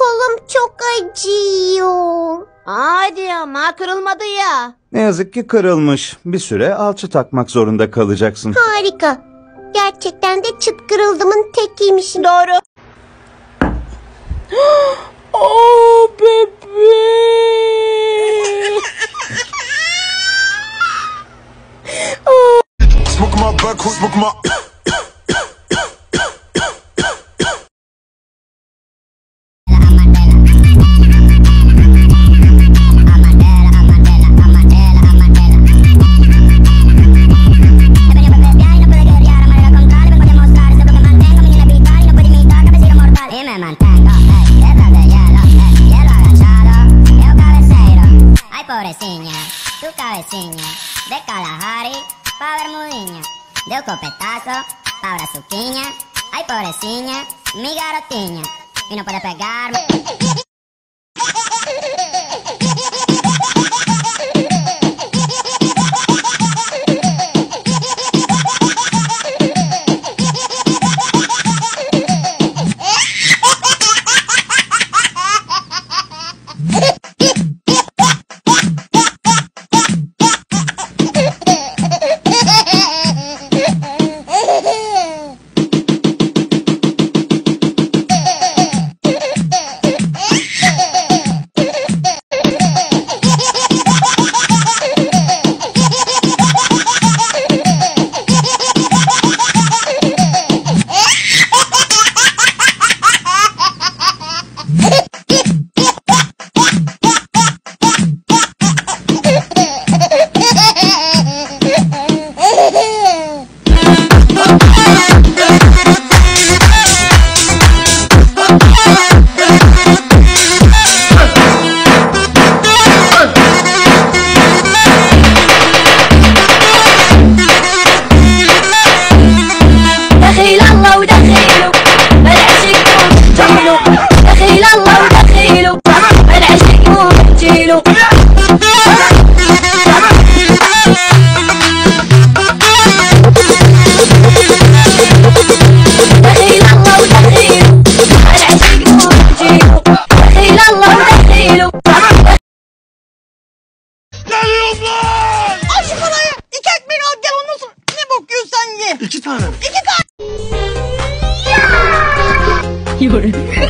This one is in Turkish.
kolum çok acıyor. Hadi ama kırılmadı ya. Ne yazık ki kırılmış. Bir süre alçı takmak zorunda kalacaksın. Harika. Gerçekten de çıt kırıldımın tekiymişim. Doğru. Aa bebeğim. Smoke pobrecinha, tu cabecinha, de Kalahari, pa' bermudinha. De copetazo, pa' brazuquinha, ai pobrecinha, mi garotinha. e não puede pegar. Ye. İki tane. İki tane. You're